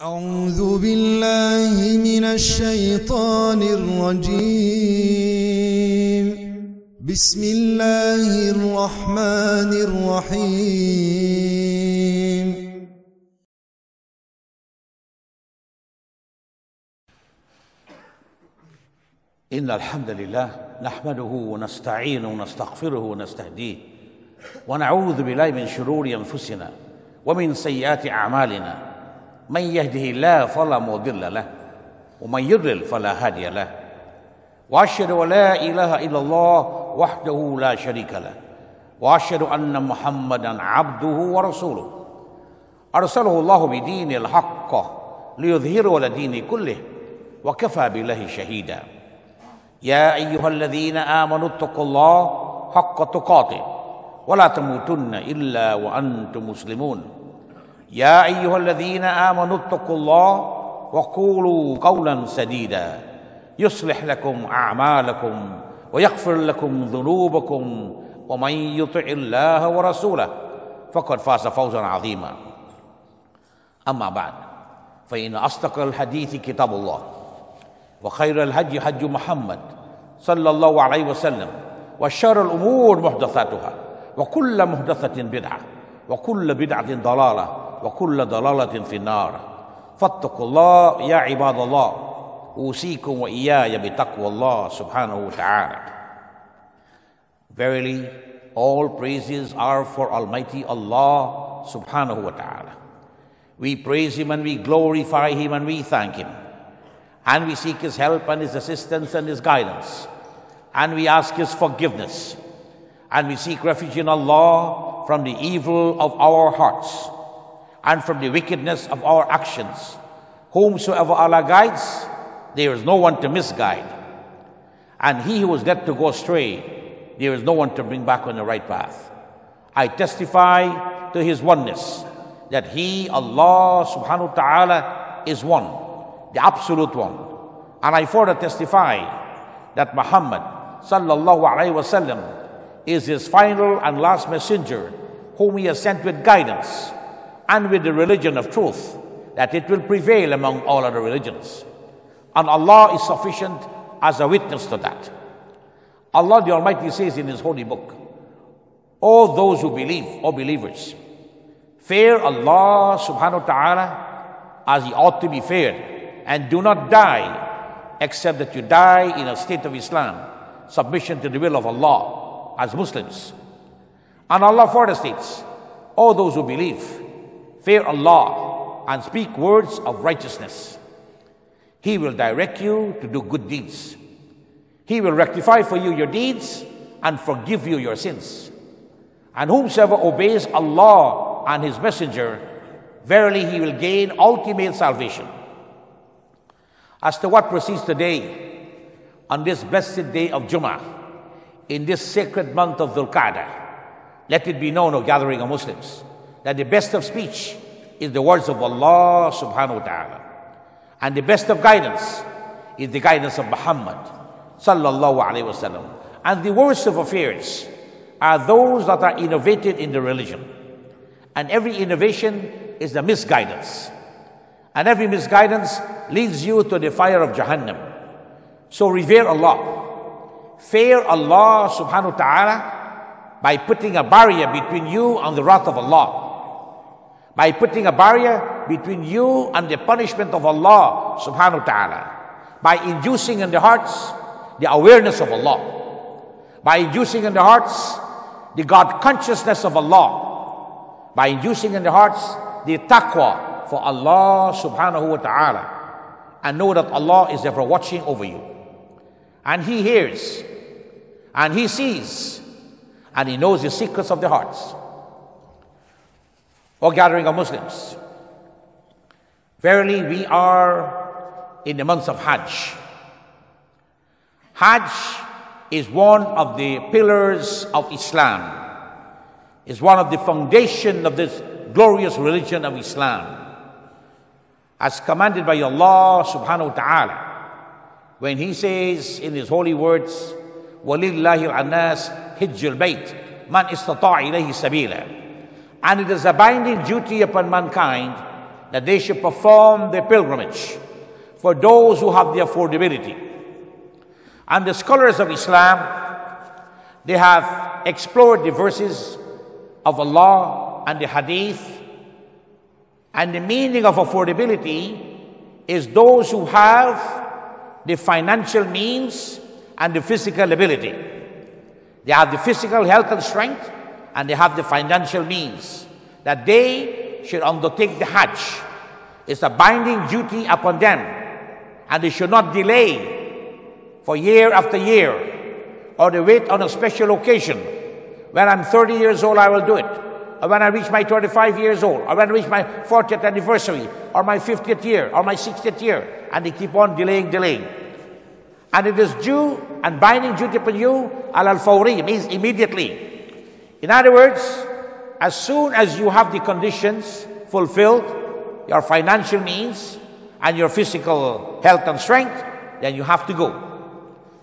أعوذ بالله من الشيطان الرجيم. بسم الله الرحمن الرحيم. إن الحمد لله نحمده ونستعينه ونستغفره ونستهديه ونعوذ بالله من شرور أنفسنا ومن سيئات أعمالنا. من يهده الله فلا مضل له ومن يضلل فلا هادي له. وأشهد أن لا إله إلا الله وحده لا شريك له وأشهد أن محمدا عبده ورسوله. أرسله الله بدين الحق ليظهره على الدين كله وكفى بالله شهيدا. يا أيها الذين آمنوا اتقوا الله حق تقاته ولا تموتن إلا وأنتم مسلمون. يا أيها الذين آمنوا اتقوا الله وقولوا قولا سديدا. يصلح لكم أعمالكم ويغفر لكم ذنوبكم ومن يطع الله ورسوله فقد فاز فوزا عظيما. أما بعد فإن أصدق الحديث كتاب الله وخير الهدي هدي محمد صلى الله عليه وسلم وشر الأمور محدثاتها وكل محدثة بدعة وكل بدعة ضلالة وكل ضلاله في النار فاتقوا الله يا عباد الله اوصيكم واياي بتقوى الله سبحانه وتعالى Verily, all praises are for Almighty Allah subhanahu wa ta'ala. We praise Him and we glorify Him and we thank Him. And we seek His help and His assistance and His guidance. And we ask His forgiveness. And we seek refuge in Allah from the evil of our hearts and from the wickedness of our actions. Whomsoever Allah guides, there is no one to misguide. And he who is led to go astray, there is no one to bring back on the right path. I testify to His oneness that He, Allah subhanahu wa ta'ala, is one the absolute one. And I further testify that Muhammad sallallahu alaihi wasallam is his final and last messenger whom he has sent with guidance and with the religion of truth that it will prevail among all other religions. And Allah is sufficient as a witness to that. Allah the Almighty says in his holy book, all those who believe, or believers, fear Allah subhanahu wa ta'ala as he ought to be feared and do not die except that you die in a state of Islam, submission to the will of Allah as Muslims. And Allah further states, all those who believe, fear Allah and speak words of righteousness. He will direct you to do good deeds. He will rectify for you your deeds and forgive you your sins. And whomsoever obeys Allah and His Messenger, verily he will gain ultimate salvation. As to what proceeds today, on this blessed day of Jummah, in this sacred month of Dhul Qa'dah, let it be known, O gathering of Muslims, that the best of speech is the words of Allah subhanahu wa ta'ala. And the best of guidance is the guidance of Muhammad sallallahu alayhi wasallam. And the worst of affairs are those that are innovated in the religion. And every innovation is the misguidance. And every misguidance leads you to the fire of Jahannam. So revere Allah. Fear Allah subhanahu wa ta'ala by putting a barrier between you and the wrath of Allah. By putting a barrier between you and the punishment of Allah subhanahu wa ta'ala. By inducing in the hearts the awareness of Allah. By inducing in the hearts the God consciousness of Allah. By inducing in the hearts the taqwa for Allah subhanahu wa ta'ala and know that Allah is ever watching over you. And He hears and He sees and He knows the secrets of the hearts O gathering of Muslims, verily we are in the months of Hajj. Hajj is one of the pillars of Islam, is one of the foundation of this glorious religion of Islam as commanded by Allah subhanahu wa ta'ala when he says in his holy words وَلِلَّهِ الْعَنَّاسِ حِجُّ الْبَيْتِ مَنْ إِسْتَطَاعِ إِلَيْهِ سَبِيلًا and it is a binding duty upon mankind that they should perform the pilgrimage for those who have the affordability. And the scholars of Islam, they have explored the verses of Allah and the hadith. And the meaning of affordability is those who have the financial means and the physical ability. They have the physical health and strength, and they have the financial means that they should undertake the Hajj. It's a binding duty upon them, and they should not delay for year after year or they wait on a special occasion. When I'm 30 years old, I will do it. Or when I reach my 25 years old, or when I reach my 40th anniversary, or my 50th year, or my 60th year, and they keep on delaying, delaying. And it is due and binding duty upon you, al al fawri, means immediately. In other words, as soon as you have the conditions fulfilled, your financial means and your physical health and strength, then you have to go.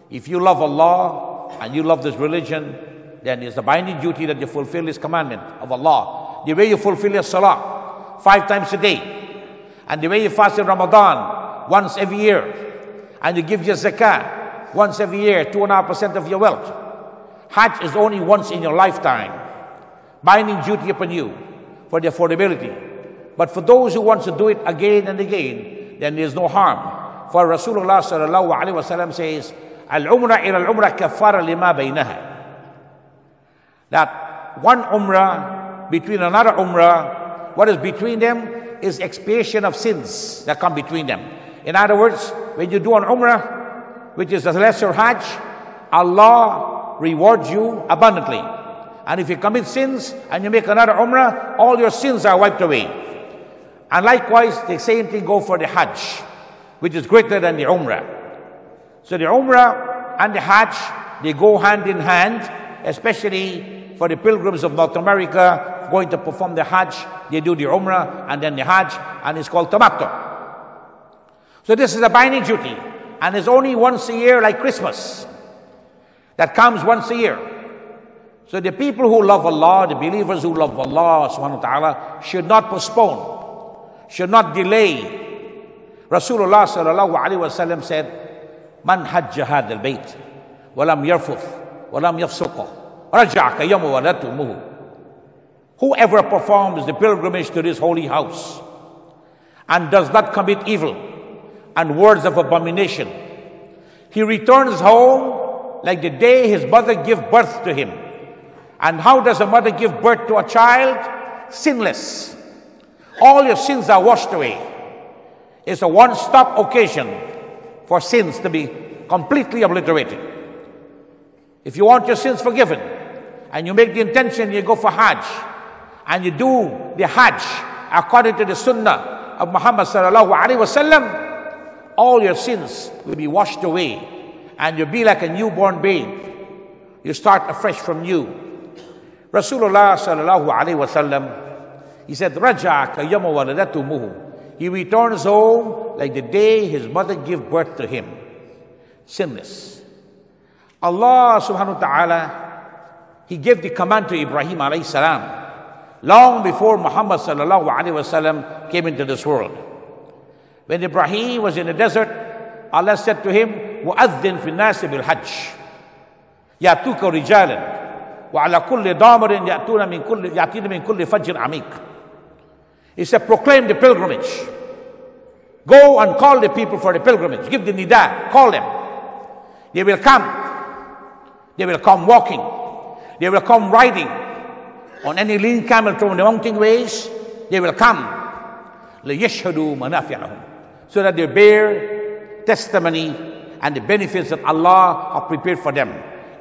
If you love Allah and you love this religion, then it's a binding duty that you fulfill His commandment of Allah. The way you fulfill your salah five times a day, and the way you fast in Ramadan once every year, and you give your zakah once every year, two and a half percent of your wealth. Hajj is only once in your lifetime, binding duty upon you for the affordability. But for those who want to do it again and again, then there's no harm. For Rasulullah sallallahu alaihi wasallam says, "Al-umrah ila al-umrah kafara lima bainaha." That one umrah between another umrah, what is between them is expiation of sins that come between them. In other words, when you do an umrah, which is a lesser hajj, Allah rewards you abundantly. And if you commit sins and you make another umrah, all your sins are wiped away. And likewise, the same thing go for the hajj, which is greater than the umrah. So the umrah and the hajj, they go hand in hand, especially for the pilgrims of North America going to perform the hajj. They do the umrah and then the hajj, and it's called tamattu. So this is a binding duty, and it's only once a year like Christmas. That comes once a year. So the people who love Allah, the believers who love Allah subhanahu wa ta'ala, should not postpone, should not delay. Rasulullah sallallahu alayhi wa sallam said, Man hajja al bayt, walam yarfuth, walam yafsuqa, raja'a kayamu walatumuhu. Whoever performs the pilgrimage to this holy house and does not commit evil and words of abomination, he returns home like the day his mother gave birth to him. And how does a mother give birth to a child? Sinless. All your sins are washed away. It's a one stop occasion for sins to be completely obliterated. If you want your sins forgiven, and you make the intention, you go for Hajj, and you do the Hajj according to the Sunnah of Muhammad all your sins will be washed away, and you'll be like a newborn babe. You start afresh from new. Rasulullah sallallahu alaihi wasallam, he said, "Raja waladatuhu." He returns home like the day his mother gave birth to him, sinless. Allah subhanahu wa ta'ala, He gave the command to Ibrahim alayhi salam long before Muhammad sallallahu alayhi wasallam came into this world. When Ibrahim was in the desert, Allah said to him, وَأَذِّن فِي النَّاسِ بِالْحَجِّ يَأْتُوكَ رِجَالًا وَعَلَى كُلِّ ضَامِرٍ يَأْتُونَ مِنْ كُلِّ يَأْتِينَ مِنْ كُلِّ فَجٍّ عَمِيقٍ He said, proclaim the pilgrimage. Go and call the people for the pilgrimage. Give the nida. Call them. They will come. They will come walking. They will come riding on any lean camel from the mountain ways. They will come. لِيَشْهَدُوا مَنَافِعَ لَهُمْ So that they bear testimony and the benefits that Allah have prepared for them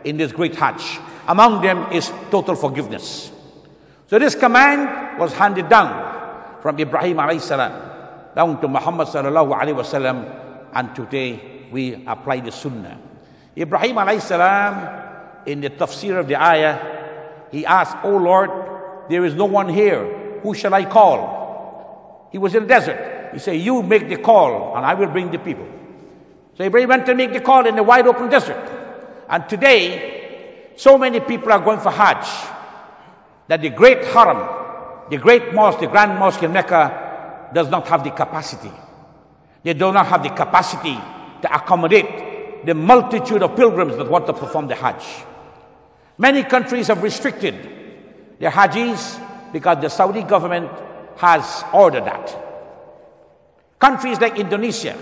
in this great Hajj. Among them is total forgiveness. So this command was handed down from Ibrahim salam down to Muhammad sallallahu alayhi wasallam and today we apply the sunnah. Ibrahim salam in the tafsir of the ayah, he asked, Oh Lord, there is no one here. Who shall I call? He was in the desert. He said, You make the call and I will bring the people. So Ibrahim went to make the call in the wide open desert. And today, so many people are going for Hajj that the great Haram, the great mosque, the grand mosque in Mecca, does not have the capacity. They do not have the capacity to accommodate the multitude of pilgrims that want to perform the Hajj. Many countries have restricted their Hajjis because the Saudi government has ordered that. Countries like Indonesia,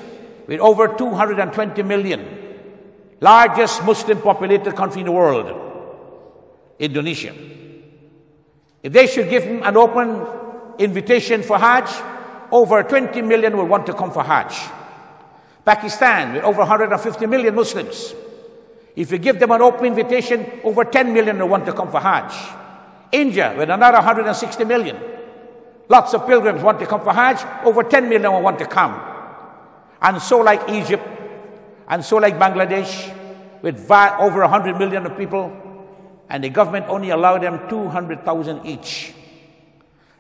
with over 220 million, largest Muslim populated country in the world, Indonesia. If they should give them an open invitation for Hajj, over 20 million will want to come for Hajj. Pakistan, with over 150 million Muslims, if you give them an open invitation, over 10 million will want to come for Hajj. India, with another 160 million. Lots of pilgrims want to come for Hajj, over 10 million will want to come. And so, like Egypt, and so, like Bangladesh, with over 100 million of people, and the government only allowed them 200,000 each.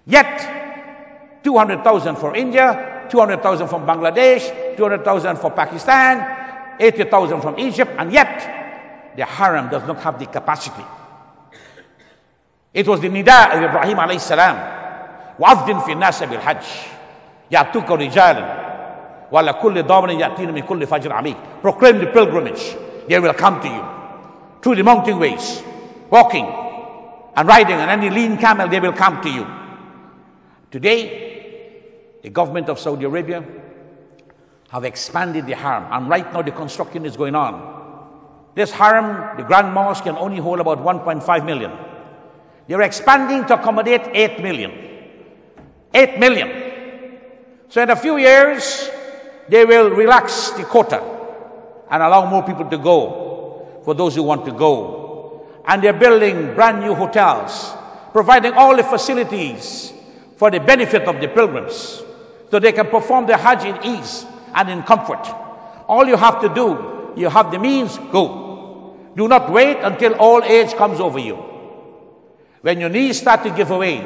Yet, 200,000 for India, 200,000 from Bangladesh, 200,000 for Pakistan, 80,000 from Egypt, and yet the Haram does not have the capacity. It was the nida of Ibrahim alayhi salam. وَأَذِّنْ فِي النَّاسَ بِالْحَجِّ يَعْتُكَ rijal." Kulli kulli fajr. Proclaim the pilgrimage. They will come to you. Through the mountain ways, walking and riding on any lean camel, they will come to you. Today, the government of Saudi Arabia have expanded the Haram. And right now, the construction is going on. This Haram, the Grand Mosque, can only hold about 1.5 million. They're expanding to accommodate 8 million. 8 million. So in a few years, they will relax the quota and allow more people to go for those who want to go. And they're building brand new hotels, providing all the facilities for the benefit of the pilgrims so they can perform their Hajj in ease and in comfort. All you have to do, you have the means, go. Do not wait until old age comes over you. When your knees start to give away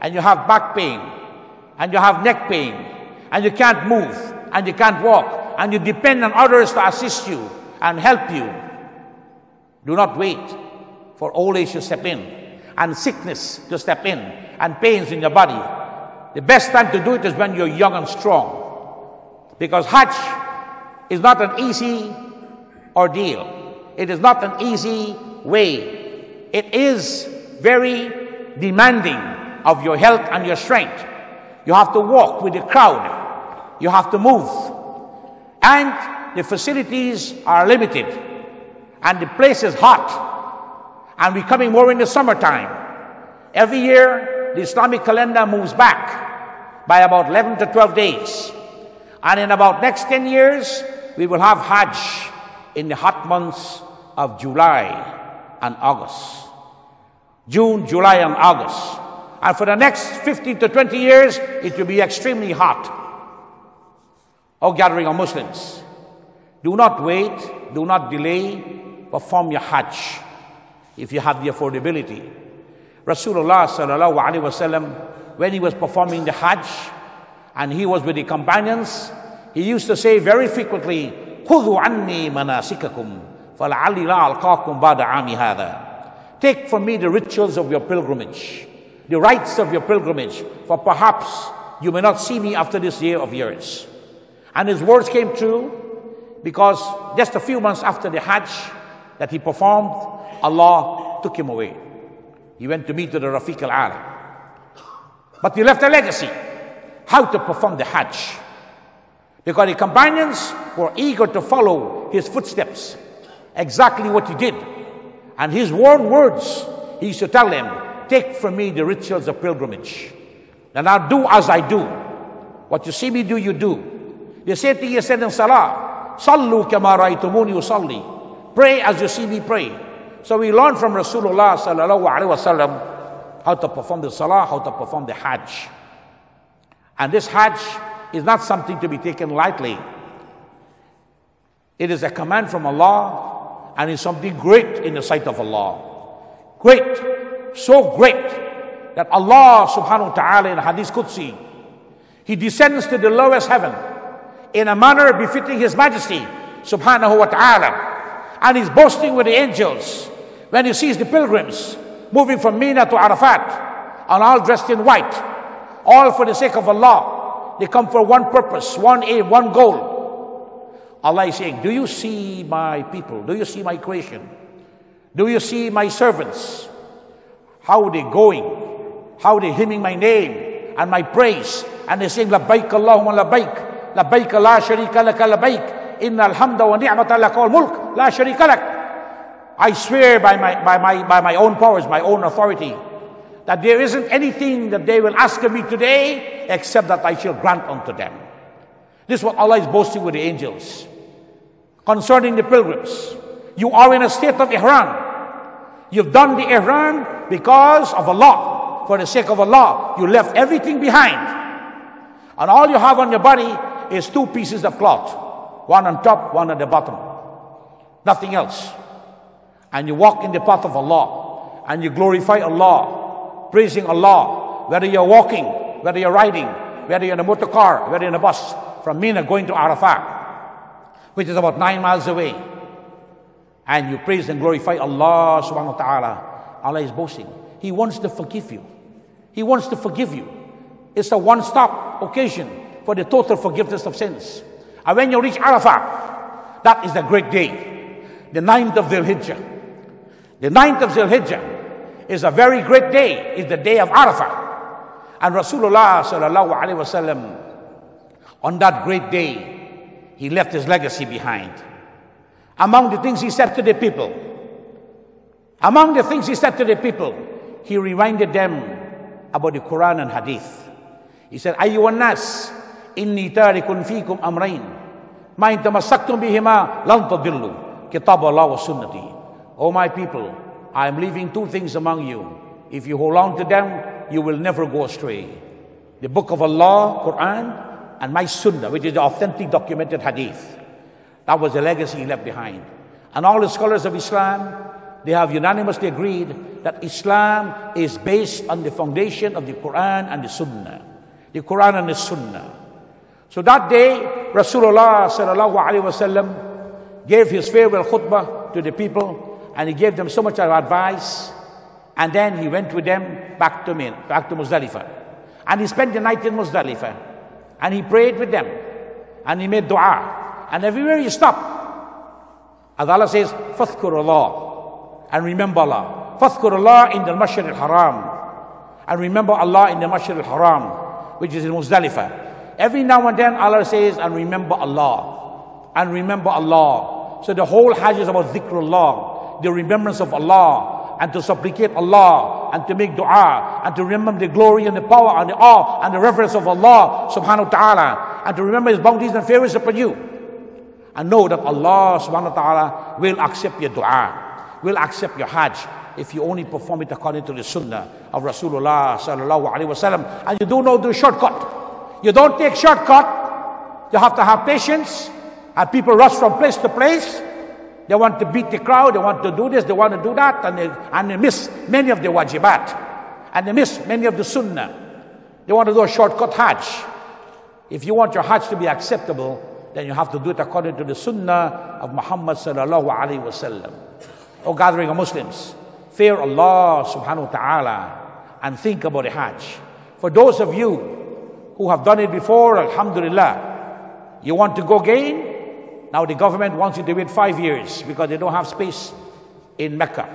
and you have back pain and you have neck pain and you can't move and you can't walk and you depend on others to assist you and help you, do not wait for old age to step in and sickness to step in and pains in your body. The best time to do it is when you're young and strong. Because Hajj is not an easy ordeal. It is not an easy way. It is very demanding of your health and your strength. You have to walk with the crowd. You have to move. And the facilities are limited. And the place is hot. And we're coming more in the summertime. Every year, the Islamic calendar moves back by about 11 to 12 days. And in about next 10 years, we will have Hajj in the hot months of July and August. June, July, and August. And for the next 15 to 20 years, it will be extremely hot or gathering of Muslims. Do not wait, do not delay, perform your Hajj if you have the affordability. Rasulullah sallallahu alaihi wasallam, when he was performing the Hajj and he was with the companions, he used to say very frequently, "Khudhu anni manasikakum, fal'alli la alqakum ba'da ami. Take from me the rituals of your pilgrimage, the rites of your pilgrimage, for perhaps you may not see me after this year of yours. And his words came true because just a few months after the Hajj that he performed, Allah took him away. He went to meet the Rafiq al Ala. But he left a legacy how to perform the Hajj. Because the companions were eager to follow his footsteps, exactly what he did. And his warm words, he used to tell them, Take from me the rituals of pilgrimage. And I'll do as I do. What you see me do, you do. They said to you, said in Salah, Sallu kama raitumuni usalli. Pray as you see me pray. So we learn from Rasulullah sallallahu alaihi wasallam how to perform the Salah, how to perform the Hajj. And this Hajj is not something to be taken lightly. It is a command from Allah and is something great in the sight of Allah. Great, so great that Allah subhanahu wa ta'ala in Hadith Qudsi, He descends to the lowest heaven in a manner befitting His Majesty subhanahu wa ta'ala. And He's boasting with the angels when He sees the pilgrims moving from Mina to Arafat and all dressed in white, all for the sake of Allah. They come for one purpose, one aim, one goal. Allah is saying, Do you see my people? Do you see my creation? Do you see my servants? How are they going? How are they hymning my name and my praise? And they sing, Labbaik Allahumma labbaik, la sharika laka labbaik, inna alhamda wa ni'mata laka wal mulk, la sharika. I swear by my, by, my, by my own powers, my own authority, that there isn't anything that they will ask of me today except that I shall grant unto them. This is what Allah is boasting with the angels. Concerning the pilgrims, you are in a state of ihram. You've done the ihram because of Allah. For the sake of Allah, you left everything behind. And all you have on your body is two pieces of cloth. One on top, one on the bottom. Nothing else and you walk in the path of Allah and you glorify Allah, praising Allah, whether you're walking, whether you're riding, whether you're in a motor car, whether you're in a bus from Mina going to Arafat, which is about nine miles away, and you praise and glorify Allah subhanahu wa ta'ala, Allah is boasting. He wants to forgive you. He wants to forgive you. It's a one stop occasion for the total forgiveness of sins. And when you reach Arafah, that is a great day, the ninth of Dhul Hijjah. The ninth of Zulhijjah is a very great day. is the day of Arafah. And Rasulullah sallallahu alaihi wasallam, on that great day, he left his legacy behind. Among the things he said to the people, among the things he said to the people, he reminded them about the Quran and Hadith. He said, Ayyuhan tarikun fikum amrain, ma in tamassaktum bihima lan tadillu, kitab Allah wa sunnati. O my people, I am leaving two things among you. If you hold on to them, you will never go astray. The book of Allah, Quran, and my Sunnah, which is the authentic documented hadith. That was the legacy he left behind. And all the scholars of Islam, they have unanimously agreed that Islam is based on the foundation of the Quran and the Sunnah. The Quran and the Sunnah. So that day, Rasulullah gave his farewell khutbah to the people and he gave them so much of advice. And then he went with them back to Min, back to Muzdalifah. And he spent the night in Muzdalifah. And he prayed with them. And he made dua. And everywhere he stopped, as Allah says, فَاذْكُرُ Allah. And remember Allah. فَاذْكُرُ Allah in the Masjid al-Haram. And remember Allah in the Masjid al-Haram, which is in Muzdalifah. Every now and then Allah says, and remember Allah. And remember Allah. So the whole Hajj is about dhikrullah the remembrance of Allah and to supplicate Allah and to make dua and to remember the glory and the power and the awe and the reverence of Allah subhanahu wa ta'ala and to remember His bounties and favors upon you. And know that Allah subhanahu wa ta'ala will accept your dua, will accept your hajj if you only perform it according to the sunnah of Rasulullah sallallahu alaihi wasallam. And you do not do the shortcut. You don't take shortcut. You have to have patience. And people rush from place to place. They want to beat the crowd, they want to do this, they want to do that, and they, and they miss many of the wajibat. And they miss many of the sunnah. They want to do a shortcut hajj. If you want your hajj to be acceptable, then you have to do it according to the sunnah of Muhammad sallallahu alaihi wasallam. O oh, gathering of Muslims, fear Allah subhanahu wa ta'ala and think about the hajj. For those of you who have done it before, alhamdulillah, you want to go again, now the government wants you to wait five years because they don't have space in Mecca.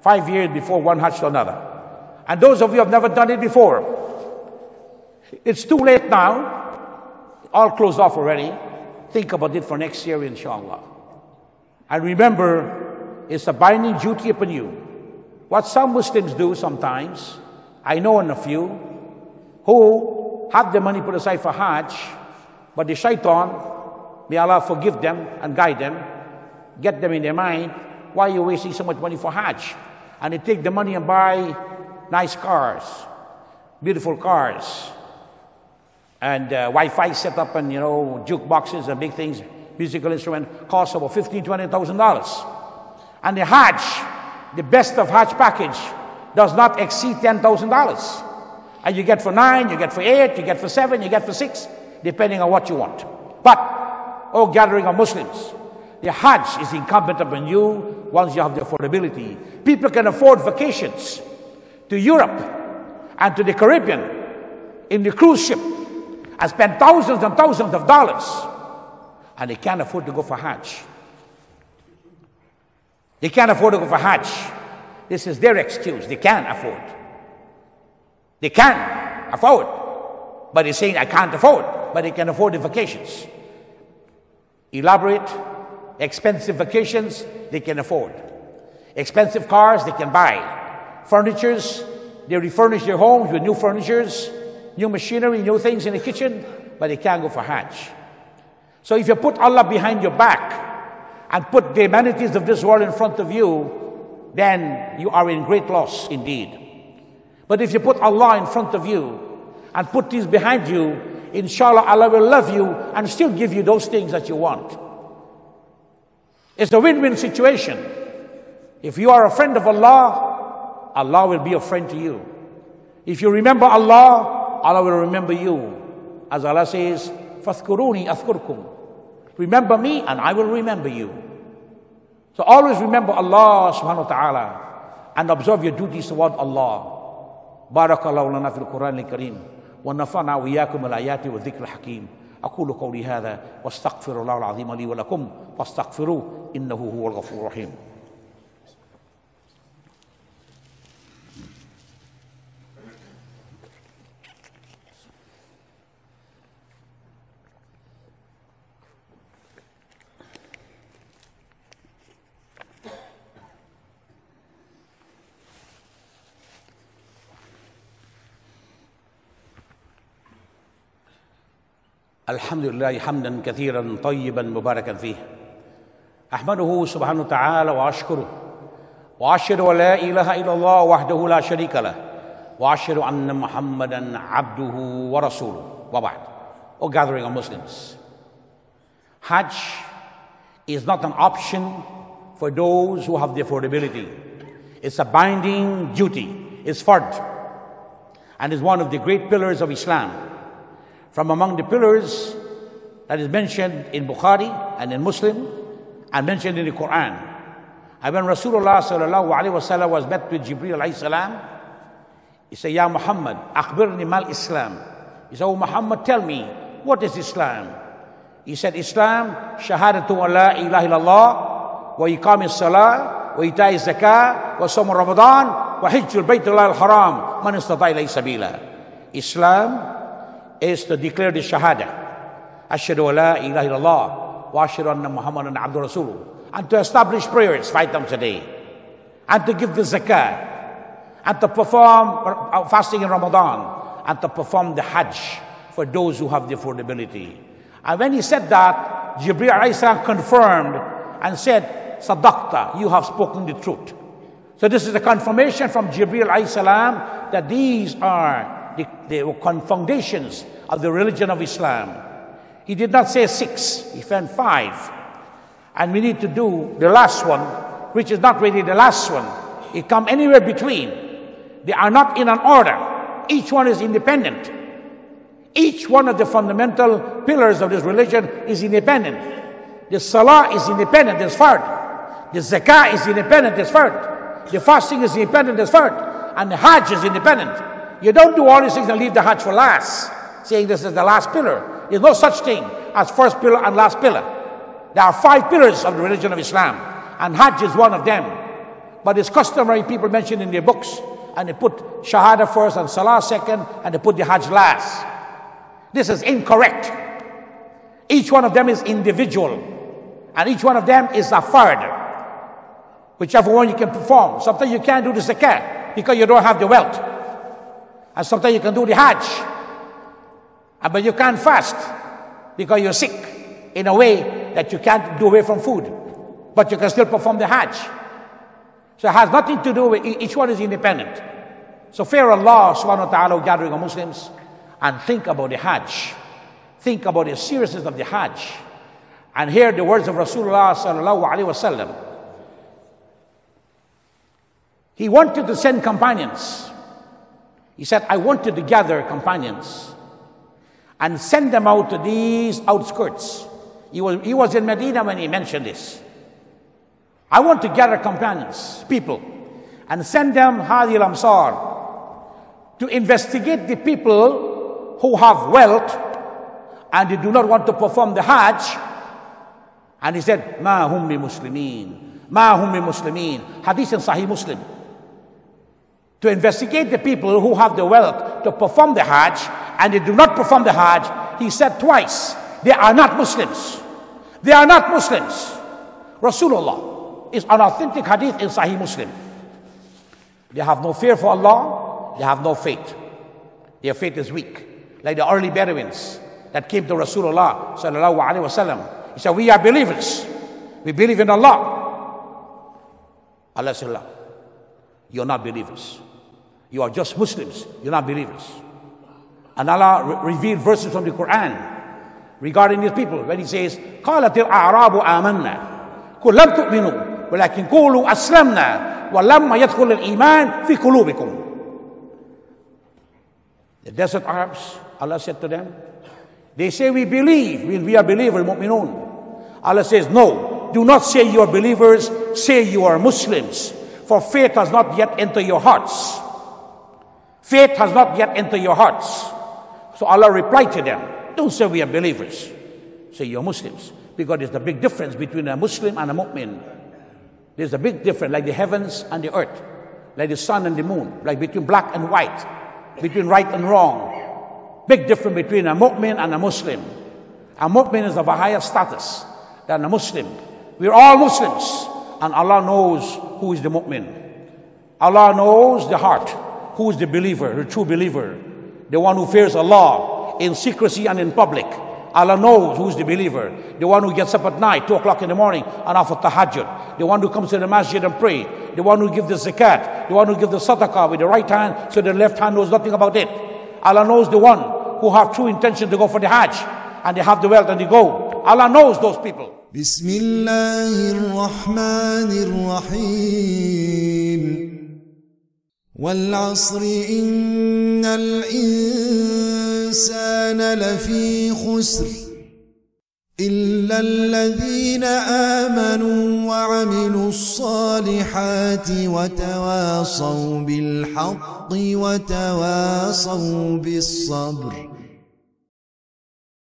Five years before one Hajj to another. And those of you who have never done it before, it's too late now. All closed off already. Think about it for next year, inshallah. And remember, it's a binding duty upon you. What some Muslims do sometimes, I know in a few, who have the money put aside for Hajj, but the shaitan May Allah forgive them and guide them, get them in their mind, why are you wasting so much money for Hajj? And they take the money and buy nice cars, beautiful cars, and uh, Wi-Fi set up and, you know, jukeboxes and big things, musical instrument, cost about $15,000, $20,000. And the Hajj, the best of Hajj package, does not exceed $10,000. And you get for nine, you get for eight, you get for seven, you get for six, depending on what you want. But or gathering of Muslims. The Hajj is incumbent upon you once you have the affordability. People can afford vacations to Europe and to the Caribbean in the cruise ship and spend thousands and thousands of dollars and they can't afford to go for Hajj. They can't afford to go for Hajj. This is their excuse. They can't afford. They can afford. But they're saying, I can't afford. But they can afford the vacations. Elaborate, expensive vacations, they can afford. Expensive cars, they can buy. Furnitures, they refurnish their homes with new furnitures, new machinery, new things in the kitchen, but they can't go for Hajj. So if you put Allah behind your back and put the amenities of this world in front of you, then you are in great loss indeed. But if you put Allah in front of you and put these behind you, inshallah, Allah will love you and still give you those things that you want. It's a win win situation. If you are a friend of Allah, Allah will be a friend to you. If you remember Allah, Allah will remember you. As Allah says, Fathkuruni athkurkum. Remember me and I will remember you. So always remember Allah subhanahu wa ta'ala and observe your duties toward Allah. بارك الله لنا في القرآن الكريم ونفعنا وإياكم الآيات والذكر الحكيم أقول قولي هذا واستغفر الله العظيم لي ولكم فاستغفروه إنه هو الغفور الرحيم الحمد لله حمدا كثيرا طيبا مباركا فيه احمده سبحانه وتعالى واشكره واشهد ان لا اله الا الله وحده لا شريك له واشهد ان محمدا عبده ورسوله وبعد O gathering of Muslims Hajj is not an option for those who have the affordability it's a binding duty it's fard and is one of the great pillars of Islam from among the pillars that is mentioned in Bukhari and in Muslim and mentioned in the Quran. And when Rasulullah sallallahu alaihi wasallam was met with Jibril alayhi salam, he said, Ya Muhammad, akhbirni mal Islam. He said, Oh Muhammad, tell me, what is Islam? He said, Islam, shahadatu wa la ilaha illallah, wa iqam salah, wa itai zakah, wa sawm Ramadan, wa hijjul baytullah al-haram, man istata ilay sabila. Islam is to declare the Shahada. Ashhadu la ilaha illallah wa ashhadu anna Muhammadan abdu rasuluh. And to establish prayers five times a day. And to give the zakah. And to perform uh, fasting in Ramadan. And to perform the Hajj for those who have the affordability. And when he said that, Jibreel confirmed and said, Sadaqta, you have spoken the truth. So this is a confirmation from Jibreel that these are the, the foundations of the religion of Islam. He did not say six, he found five. And we need to do the last one, which is not really the last one. It come anywhere between. They are not in an order. Each one is independent. Each one of the fundamental pillars of this religion is independent. The salah is independent, as fard. The zakah is independent, as fard. The fasting is independent, as fard. And the hajj is independent. You don't do all these things and leave the Hajj for last, saying this is the last pillar. There's no such thing as first pillar and last pillar. There are five pillars of the religion of Islam, and Hajj is one of them. But it's customary, people mention in their books, and they put Shahada first and Salah second, and they put the Hajj last. This is incorrect. Each one of them is individual, and each one of them is a fard. Whichever one you can perform. Sometimes you can't do the zakat because you don't have the wealth. And sometimes you can do the Hajj, uh, but you can't fast because you're sick in a way that you can't do away from food, but you can still perform the Hajj. So it has nothing to do with each one is independent. So fear Allah subhanahu wa ta'ala gathering of Muslims and think about the Hajj. Think about the seriousness of the Hajj. And hear the words of Rasulullah sallallahu alaihi wasallam. He wanted to send companions he said, I wanted to gather companions and send them out to these outskirts. He was, he was in Medina when he mentioned this. I want to gather companions, people, and send them Hadi al-Amsar to investigate the people who have wealth and they do not want to perform the Hajj. And he said, Ma hum bi muslimin. Ma hum bi muslimin. Hadith in Sahih Muslim. To investigate the people who have the wealth to perform the Hajj and they do not perform the Hajj, he said twice, they are not Muslims. They are not Muslims. Rasulullah is an authentic hadith in Sahih Muslim. They have no fear for Allah, they have no faith. Their faith is weak. Like the early Bedouins that came to Rasulullah sallallahu alaihi wasallam. He said, "We are believers. We believe in Allah." Allah said, "You're not believers. You are just Muslims. You're not believers." And Allah re- revealed verses from the Quran regarding these people when He says, "قالت الأعراب آمنا قل لم تؤمنوا ولكن قولوا أسلمنا ولما يدخل الإيمان في قلوبكم." The desert Arabs, Allah said to them, they say we believe, we, we are believers, mu'minun. Allah says, no, do not say you are believers, say you are Muslims. For faith has not yet entered your hearts. Faith has not yet entered your hearts. So Allah replied to them, don't say we are believers, say you're Muslims. Because there's a big difference between a Muslim and a mu'min. There's a big difference, like the heavens and the earth, like the sun and the moon, like between black and white, between right and wrong. Big difference between a mu'min and a Muslim. A mu'min is of a higher status than a Muslim. We're all Muslims, and Allah knows who is the mu'min. Allah knows the heart, who is the believer, the true believer, the one who fears Allah in secrecy and in public. Allah knows who's the believer, the one who gets up at night, 2 o'clock in the morning, and after tahajjud, the one who comes to the masjid and pray, the one who gives the zakat, the one who gives the sadaqah with the right hand, so the left hand knows nothing about it. Allah knows the one who have true intention to go for the hajj, and they have the wealth and they go. Allah knows those people. بسم الله الرحمن الرحيم والعصر إن الإنسان لفي خسر إلا الذين آمنوا وعملوا الصالحات وتواصوا بالحق وتواصوا بالصبر